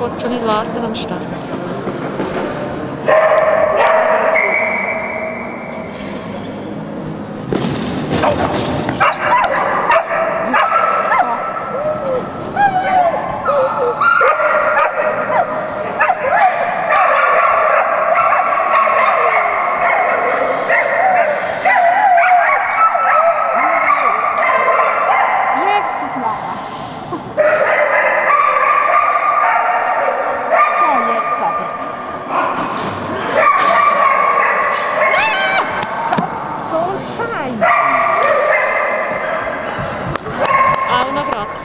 Johnny Wagner am Start. Yes, it's not. Faj! A, una grota.